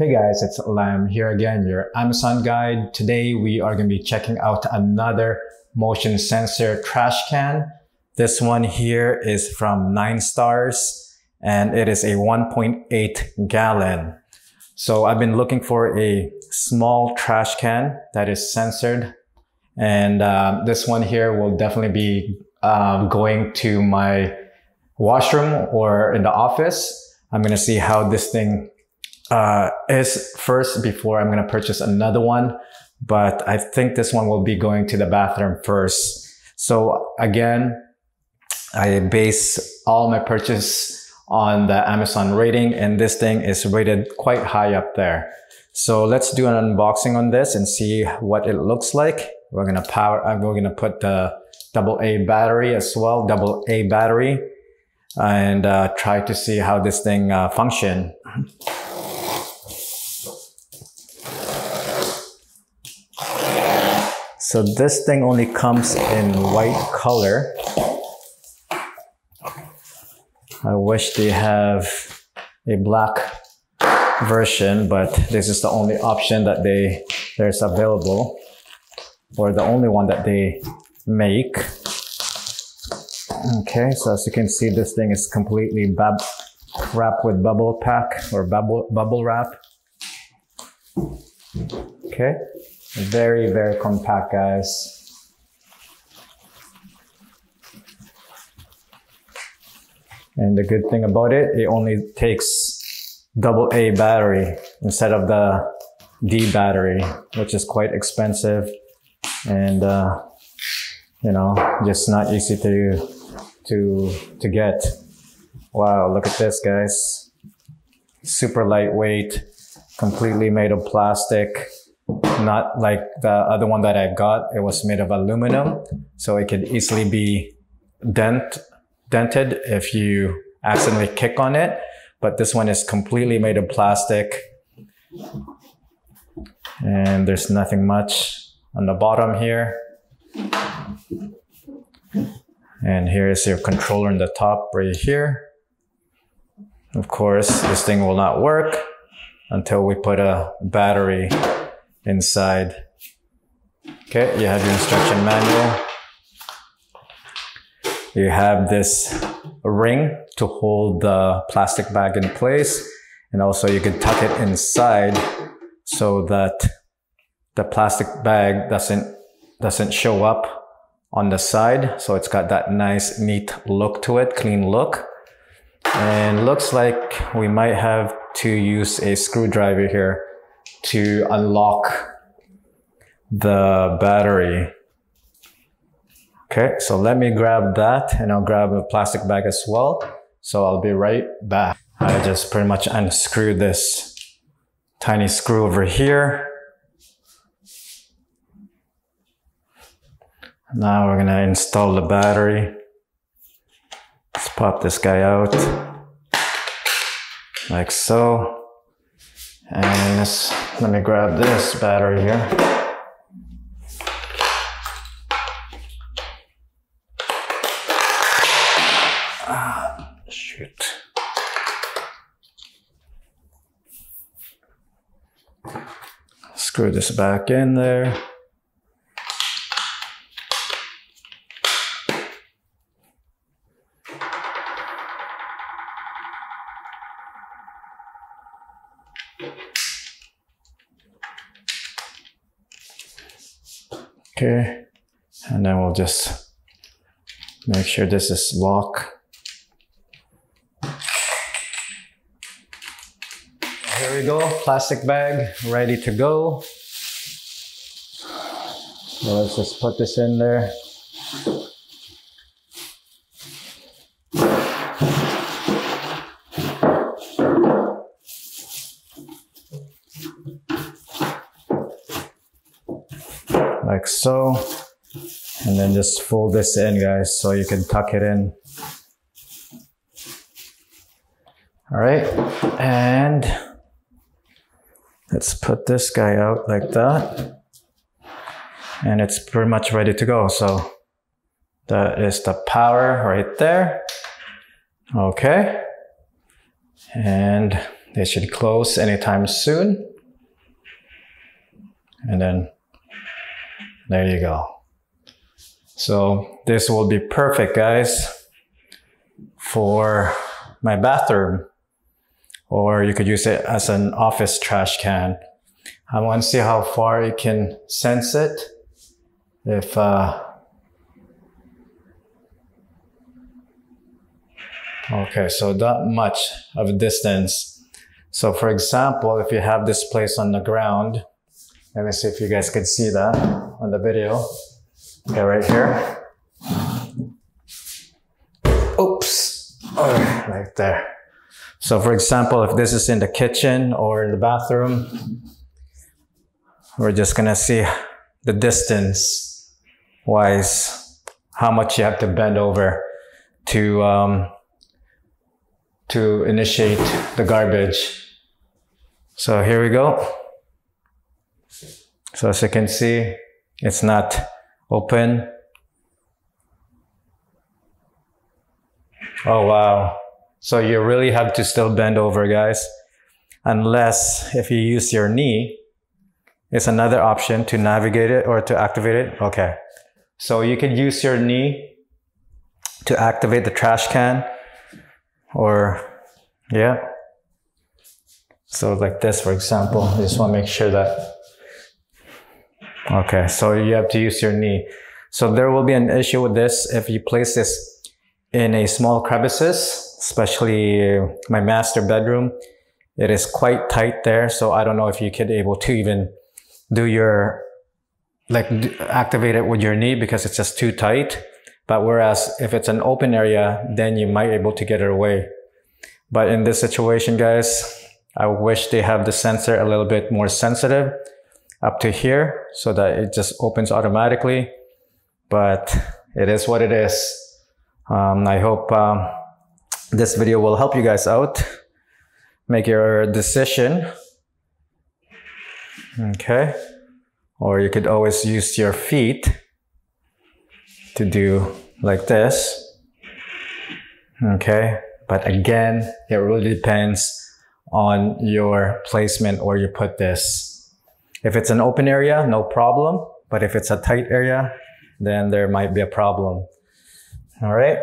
Hey guys, it's Lam here again, your Amazon guide. Today we are going to be checking out another motion sensor trash can. This one here is from Ninestars and it is a 1.8 gallon. So I've been looking for a small trash can that is censored and uh, this one here will definitely be uh, going to my washroom or in the office. I'm going to see how this thing uh, is first before I'm going to purchase another one. But I think this one will be going to the bathroom first. So again, I base all my purchase on the Amazon rating and this thing is rated quite high up there. So let's do an unboxing on this and see what it looks like. We're going to power, I'm going to put the double A battery as well, double A battery and uh, try to see how this thing uh, function. So this thing only comes in white color. I wish they have a black version, but this is the only option that they there's available or the only one that they make. Okay, so as you can see, this thing is completely wrapped with bubble pack or bubble, bubble wrap. Okay, very, very compact, guys. And the good thing about it, it only takes double A battery instead of the D battery, which is quite expensive and, uh, you know, just not easy to, to, to get. Wow, look at this, guys. Super lightweight, completely made of plastic not like the other one that I got. It was made of aluminum, so it could easily be dent, dented if you accidentally kick on it. But this one is completely made of plastic. And there's nothing much on the bottom here. And here is your controller in the top right here. Of course, this thing will not work until we put a battery inside. Okay, you have your instruction manual. You have this ring to hold the plastic bag in place. And also you can tuck it inside so that the plastic bag doesn't, doesn't show up on the side. So it's got that nice, neat look to it, clean look. And looks like we might have to use a screwdriver here to unlock the battery. Okay, so let me grab that and I'll grab a plastic bag as well. So I'll be right back. I just pretty much unscrew this tiny screw over here. Now we're gonna install the battery. Let's pop this guy out like so. And let's, let me grab this battery here. Screw this back in there. We'll just make sure this is locked. Here we go, plastic bag ready to go. Let's just put this in there. like so. And then just fold this in guys so you can tuck it in. All right, and let's put this guy out like that. And it's pretty much ready to go. So that is the power right there. Okay. And They should close anytime soon. And then there you go. So this will be perfect, guys, for my bathroom. Or you could use it as an office trash can. I want to see how far it can sense it. If uh, Okay, so that much of a distance. So for example, if you have this place on the ground, let me see if you guys can see that on the video. Okay, right here. Oops, oh, right there. So for example, if this is in the kitchen or in the bathroom, we're just gonna see the distance wise, how much you have to bend over to um, to initiate the garbage. So here we go. So as you can see, it's not open. Oh wow. So you really have to still bend over guys. Unless if you use your knee, it's another option to navigate it or to activate it. Okay. So you can use your knee to activate the trash can or yeah. So like this, for example, I just want to make sure that, okay, so you have to use your knee. So there will be an issue with this if you place this in a small crevices, especially my master bedroom. It is quite tight there. So I don't know if you could able to even do your, like activate it with your knee because it's just too tight. But whereas if it's an open area, then you might able to get it away. But in this situation, guys, I wish they have the sensor a little bit more sensitive up to here so that it just opens automatically. But it is what it is. Um, I hope um, this video will help you guys out. Make your decision. Okay. Or you could always use your feet to do like this. Okay. But again, it really depends on your placement where you put this. If it's an open area, no problem. But if it's a tight area, then there might be a problem. All right.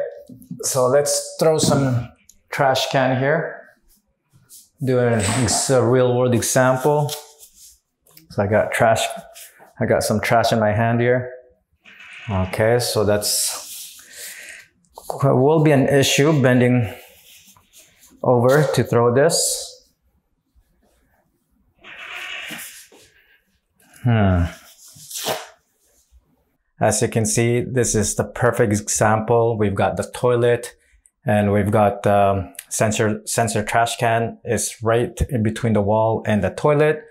So let's throw some trash can here. Do a real world example. So I got trash. I got some trash in my hand here. Okay. So that's will be an issue bending over to throw this. As you can see, this is the perfect example. We've got the toilet and we've got um, sensor, sensor trash can is right in between the wall and the toilet.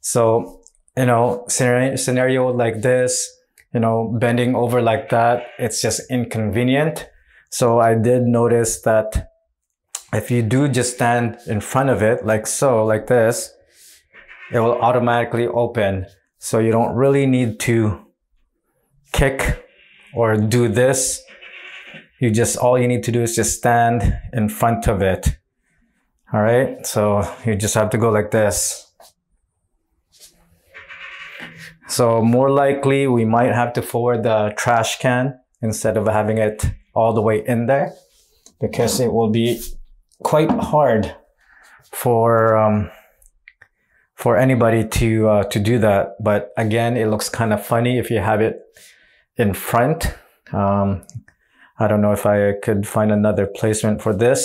So, you know, scenario, scenario like this, you know, bending over like that, it's just inconvenient. So I did notice that if you do just stand in front of it like so, like this, it will automatically open. So you don't really need to kick or do this. You just, all you need to do is just stand in front of it. All right. So you just have to go like this. So more likely we might have to forward the trash can instead of having it all the way in there because it will be quite hard for um, for anybody to uh, to do that. But again, it looks kind of funny if you have it in front. Um, I don't know if I could find another placement for this.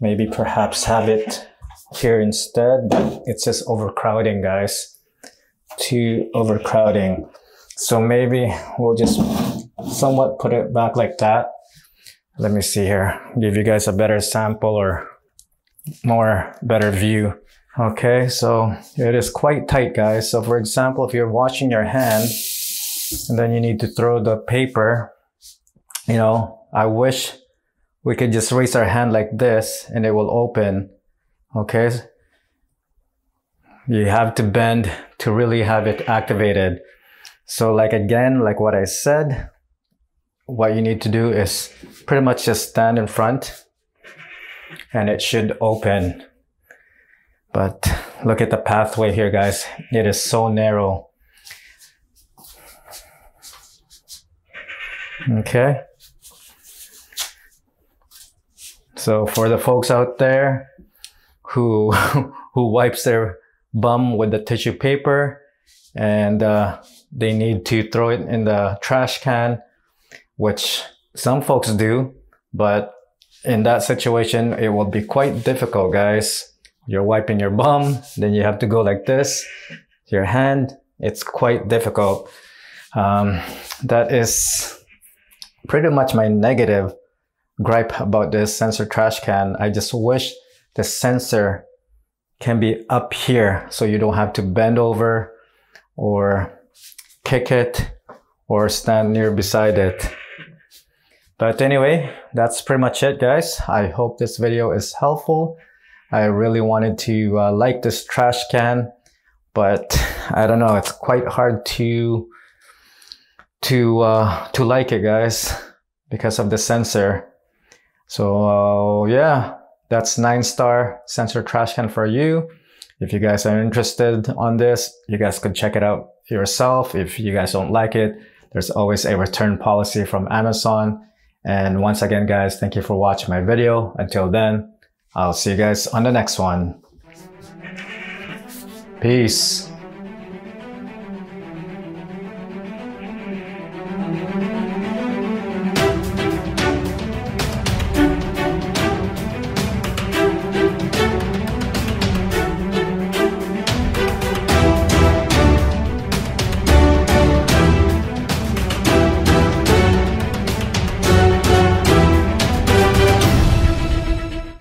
Maybe perhaps have it here instead, it's just overcrowding, guys. Too overcrowding. So maybe we'll just somewhat put it back like that let me see here, give you guys a better sample or more better view. Okay, so it is quite tight, guys. So for example, if you're washing your hand and then you need to throw the paper, you know, I wish we could just raise our hand like this and it will open. Okay. You have to bend to really have it activated. So like again, like what I said, what you need to do is pretty much just stand in front and it should open. But look at the pathway here, guys. It is so narrow. Okay. So for the folks out there who who wipes their bum with the tissue paper and uh, they need to throw it in the trash can, which some folks do, but in that situation, it will be quite difficult, guys. You're wiping your bum, then you have to go like this, your hand. It's quite difficult. Um, that is pretty much my negative gripe about this sensor trash can. I just wish the sensor can be up here so you don't have to bend over or kick it or stand near beside it. But anyway, that's pretty much it guys. I hope this video is helpful. I really wanted to uh, like this trash can, but I don't know, it's quite hard to to uh, to like it guys because of the sensor. So uh, yeah, that's nine star sensor trash can for you. If you guys are interested on this, you guys could check it out yourself. If you guys don't like it, there's always a return policy from Amazon. And once again, guys, thank you for watching my video. Until then, I'll see you guys on the next one. Peace.